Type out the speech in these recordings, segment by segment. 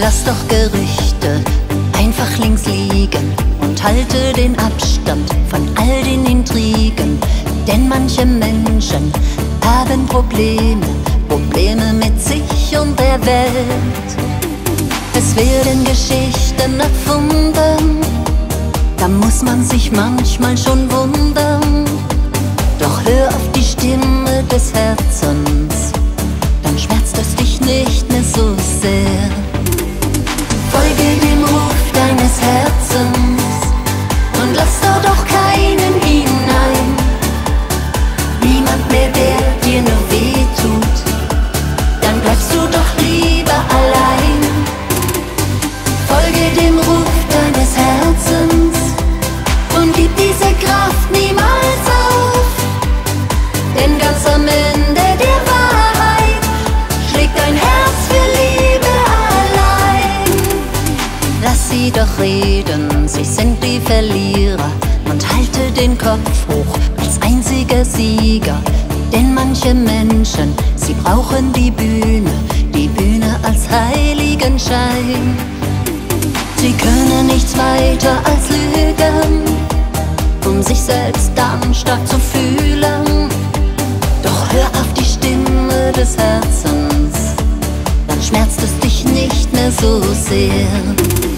Lass doch Gerüchte einfach links liegen und halte den Abstand von all den Intrigen. Denn manche Menschen haben Probleme, Probleme mit sich und der Welt. Es werden Geschichten erfunden, da muss man sich manchmal schon wundern. Doch hör auf die Stimme lieber allein. Folge dem Ruf deines Herzens und gib diese Kraft niemals auf. Denn ganz am Ende der Wahrheit schlägt dein Herz für Liebe allein. Lass sie doch reden, sie sind die Verlierer und halte den Kopf hoch als einziger Sieger. Denn manche Menschen, sie brauchen die Bühne, Heiligenschein. Sie können nichts weiter als lügen, um sich selbst dann stark zu fühlen. Doch hör auf die Stimme des Herzens, dann schmerzt es dich nicht mehr so sehr.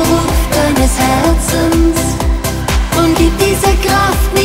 Ruf deines Herzens und gib diese Kraft Mit